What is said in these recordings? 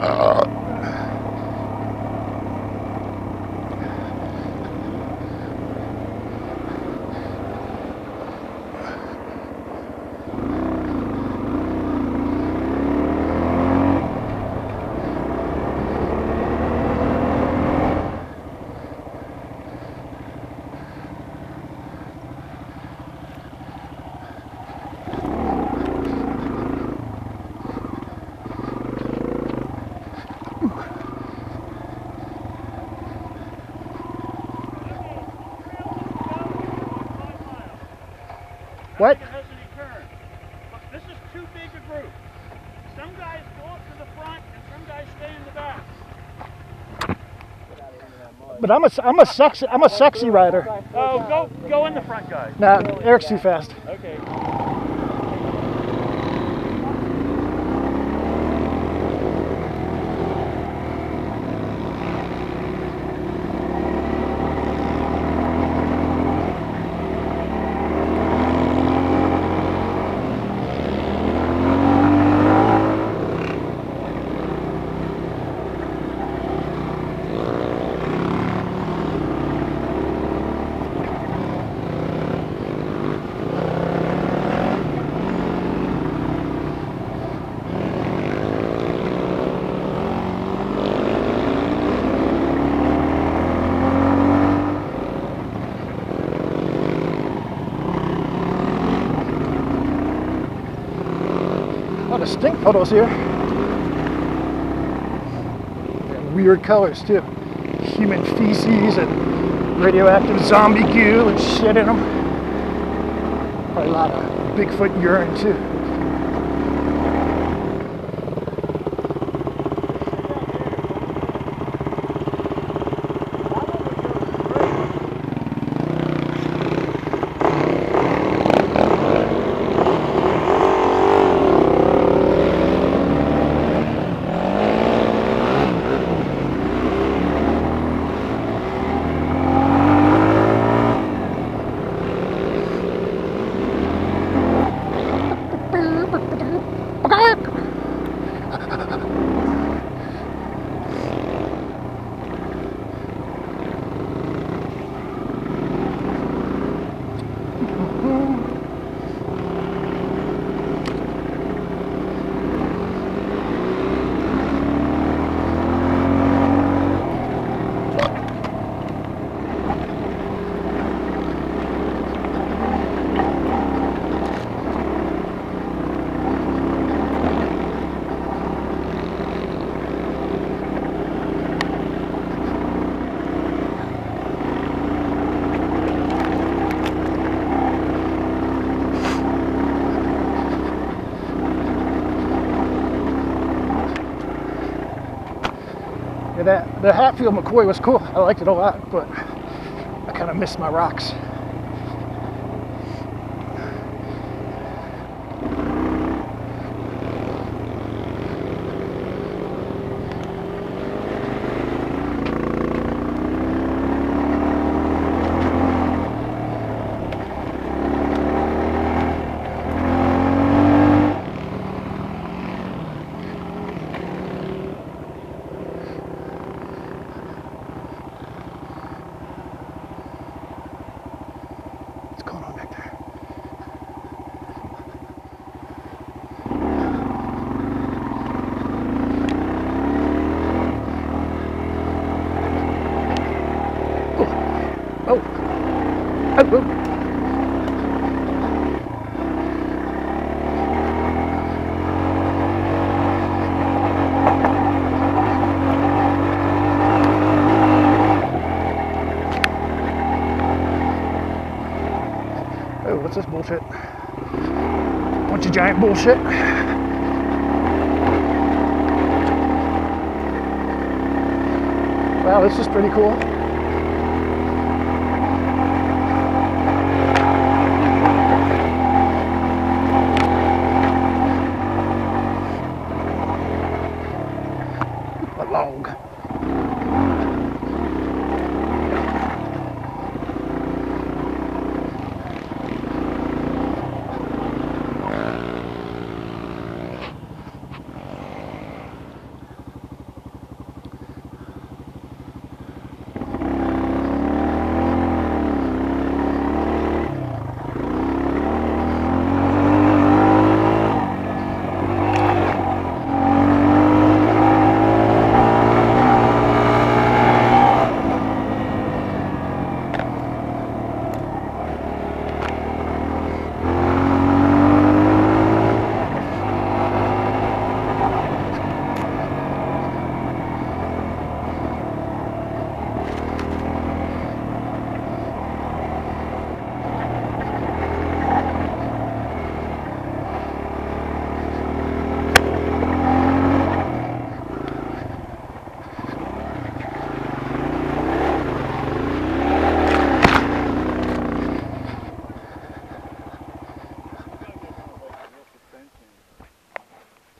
Uh, What? It has any. But this is too big a group. Some guys go up to the front and some guys stay in the back. But I'm a, I'm a sexy, I'm a sexy rider. Oh, go go in the front, guys. Nah, Eric's too fast. Okay. Lot of stink puddles here. And weird colors too. Human feces and radioactive zombie goo and shit in them. Probably a lot of Bigfoot urine too. Yeah, that the Hatfield McCoy was cool. I liked it a lot, but I kind of missed my rocks. Oh. Oh. Oh, oh. What's this bullshit? Bunch of giant bullshit. Wow, this is pretty cool. A log.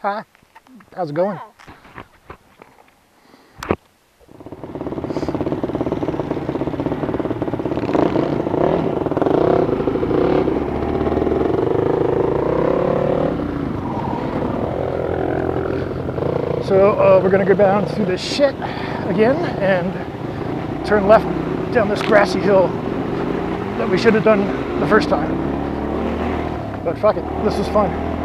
Hi. How's it going? So uh, we're gonna go down through this shit again and turn left down this grassy hill that we should have done the first time. But fuck it, this is fun.